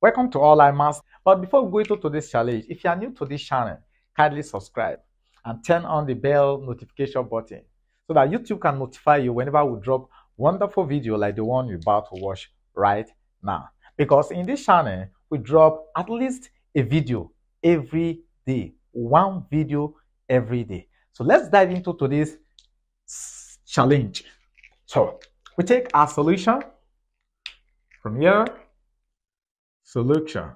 Welcome to Online Maths. But before we go into today's challenge, if you are new to this channel, kindly subscribe and turn on the bell notification button so that YouTube can notify you whenever we drop wonderful video like the one you're about to watch right now. Because in this channel, we drop at least a video every day, one video every day. So let's dive into today's challenge. So we take our solution from here, solution.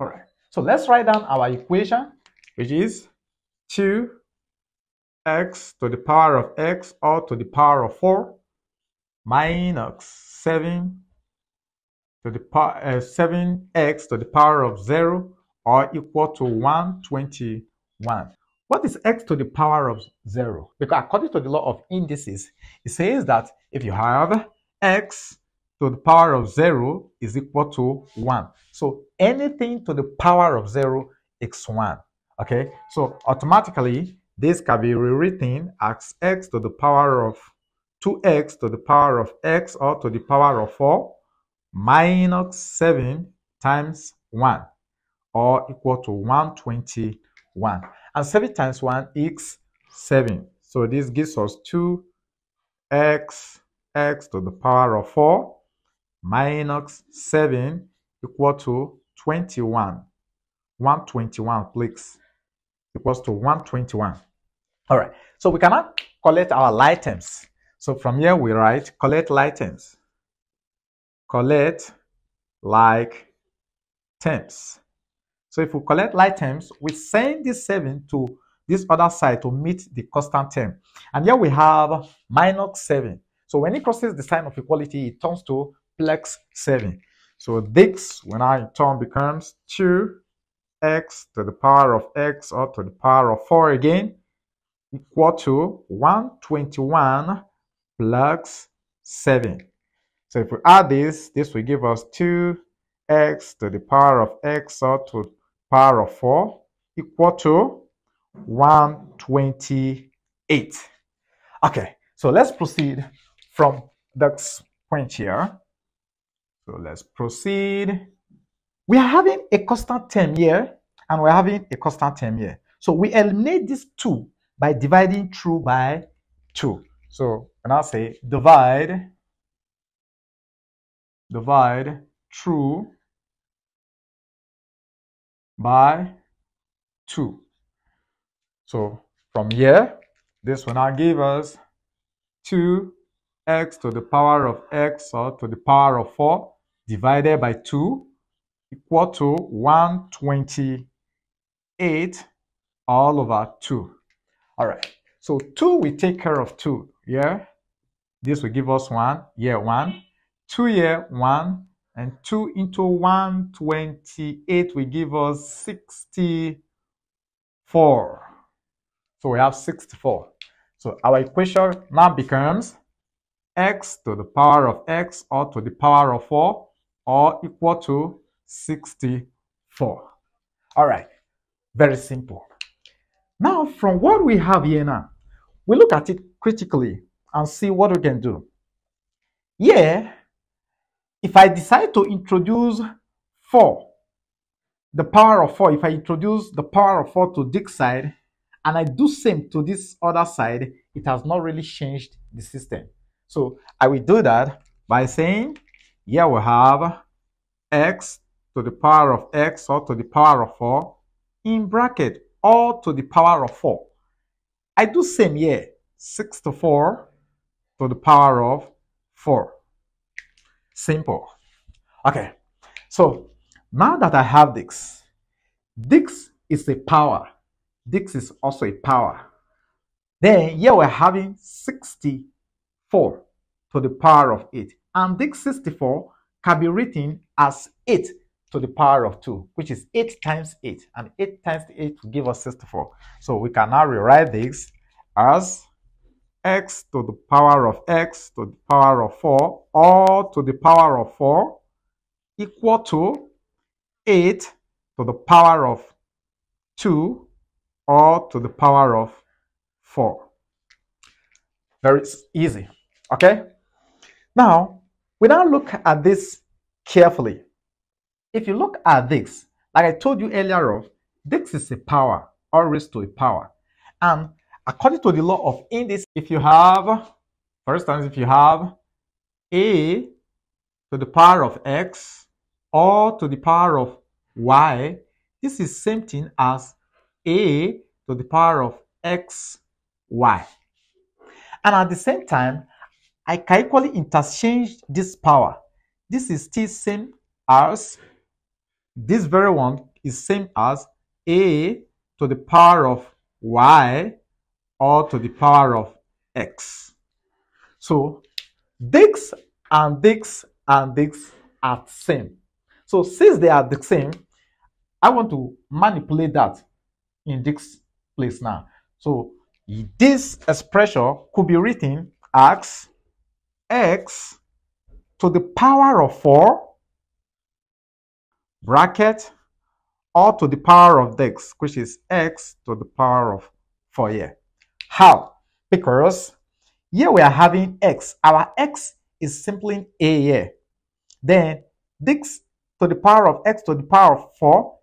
All right. So let's write down our equation, which is 2x to the power of x or to the power of 4 minus 7 to the power uh, 7x to the power of 0 or equal to 121. What is x to the power of 0? Because according to the law of indices, it says that if you have x to the power of 0 is equal to 1. So anything to the power of 0 is 1. Okay, so automatically this can be rewritten as x to the power of 2x to the power of x or to the power of 4 minus 7 times 1 or equal to 121. And 7 times 1 is 7. So this gives us 2x x to the power of 4 minus 7 equal to 21. 121, please. Equals to 121. All right. So we cannot collect our items. So from here we write collect items. Collect like terms. So if we collect like terms, we send this 7 to this other side to meet the constant term. And here we have minus 7. So when it crosses the sign of equality, it turns to plus 7. So this, when I turn, becomes 2x to the power of x or to the power of 4 again, equal to 121 plus 7. So if we add this, this will give us 2x to the power of x or to power of 4 equal to 128. Okay, so let's proceed from this point here. So let's proceed. We are having a constant term here and we're having a constant term here. So we eliminate these two by dividing through by 2. So when I say divide, divide through by 2. So from here, this will now give us 2x to the power of x or to the power of 4 divided by 2 equal to 128 all over 2. All right. So 2 we take care of 2. Yeah. This will give us 1. Yeah, 1. 2 here, 1 and 2 into 128 will give us 64. So we have 64. So our equation now becomes x to the power of x or to the power of 4 or equal to 64. All right, very simple. Now, from what we have here now, we look at it critically and see what we can do. Here, if I decide to introduce 4, the power of 4, if I introduce the power of 4 to this side, and I do same to this other side, it has not really changed the system. So I will do that by saying, here we have x to the power of x or to the power of 4 in bracket or to the power of 4. I do same here, 64 to the power of 4. Simple. Okay. So now that I have this, this is a power. This is also a power. Then here we're having 64 to the power of 8. And this 64 can be written as 8 to the power of 2, which is 8 times 8. And 8 times 8 will give us 64. So we can now rewrite this as x to the power of x to the power of 4 or to the power of 4 equal to 8 to the power of 2 or to the power of 4. Very easy. Okay? Now, we now look at this carefully. If you look at this, like I told you earlier of, this is a power, or raised to a power. And according to the law of index, if you have, for instance, if you have a to the power of x or to the power of y, this is same thing as a to the power of x, y. And at the same time, I can equally interchange this power. This is still same as, this very one is same as a to the power of y or to the power of x. So this and this and this are the same. So since they are the same, I want to manipulate that in this place now. So this expression could be written as x to the power of 4 bracket or to the power of x, which is x to the power of 4 here. How? Because here we are having x. Our x is simply a here. Then this to the power of x to the power of 4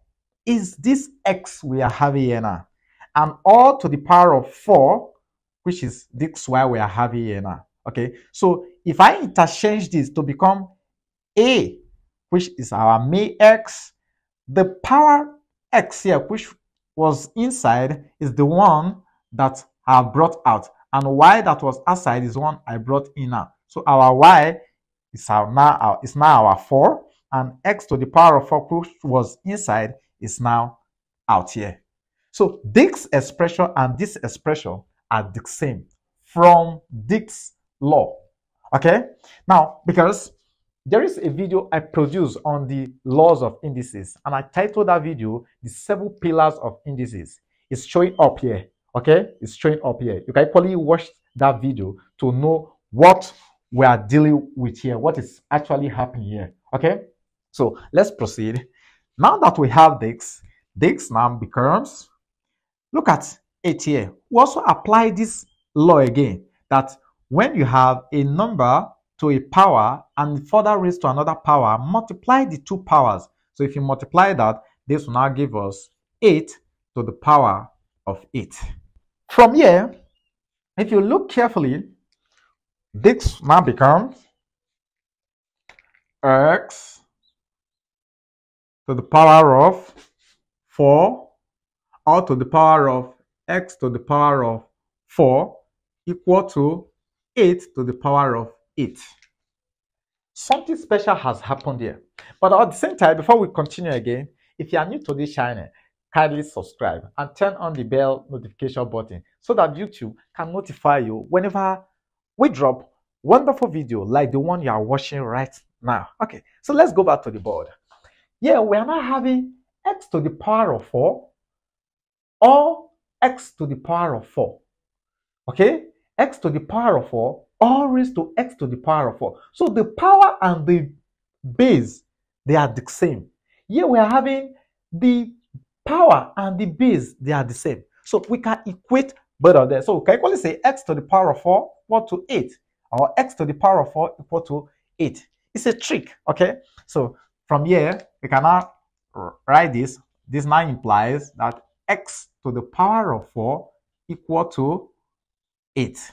is this x we are having here now. And all to the power of 4, which is this y we are having here now. Okay, so if I interchange this to become a, which is our main x, the power x here, which was inside, is the one that I brought out. And y that was outside is one I brought in now. So our y is our now our, is now our 4 and x to the power of 4 which was inside is now out here. So this expression and this expression are the same from this law. Okay? Now, because there is a video I produced on the laws of indices, and I titled that video The Seven Pillars of Indices. It's showing up here. Okay? It's showing up here. You can equally watch that video to know what we are dealing with here, what is actually happening here. Okay? So let's proceed. Now that we have this, this now becomes, look at it here. We also apply this law again, that when you have a number to a power and further raised to another power, multiply the two powers. So if you multiply that, this will now give us 8 to the power of 8. From here, if you look carefully, this now becomes x to the power of 4 or to the power of x to the power of 4 equal to 8 to the power of 8. Something special has happened here. But at the same time, before we continue again, if you are new to this channel, kindly subscribe and turn on the bell notification button so that YouTube can notify you whenever we drop wonderful video like the one you are watching right now. Okay, so let's go back to the board. Yeah, we are now having x to the power of 4 or x to the power of 4. Okay, x to the power of 4 all raised to x to the power of 4. So the power and the base, they are the same. Here we are having the power and the base, they are the same. So we can equate both of them. So we can equally say x to the power of 4 equal to 8 or x to the power of 4 equal to 8. It's a trick, okay? So from here, we can now write this. This now implies that x to the power of 4 equal to 8.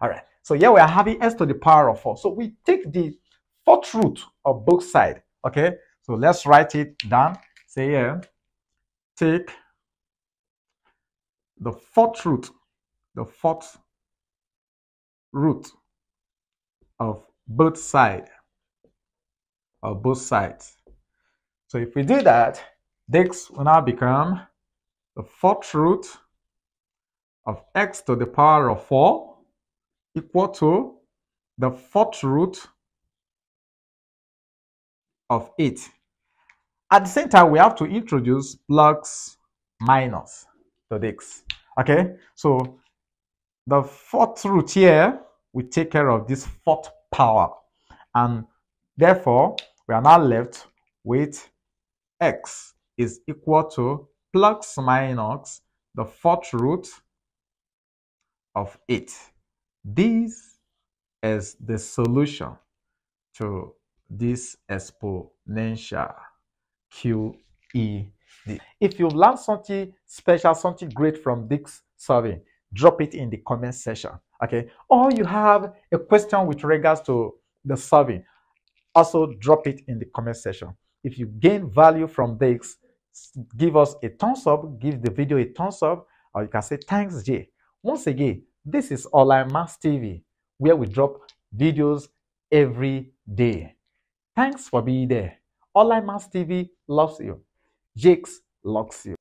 All right. So here we are having s to the power of 4. So we take the fourth root of both sides. Okay. So let's write it down. Say here, take the fourth root, the fourth root of both sides, of both sides. So if we do that, this will now become the fourth root of x to the power of 4 equal to the fourth root of 8. At the same time, we have to introduce plus minus to this. Okay, so the fourth root here will take care of this fourth power. And therefore, we are now left with x is equal to plus minus the fourth root of it. This is the solution to this exponential QED. If you've learned something special, something great from this survey, drop it in the comment section. Okay. Or you have a question with regards to the survey, also drop it in the comment section. If you gain value from this, give us a thumbs up, give the video a thumbs up, or you can say thanks, Jay. Once again, this is Online Maths TV, where we drop videos every day. Thanks for being there. Online Maths TV loves you. Jakes loves you.